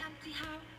empty house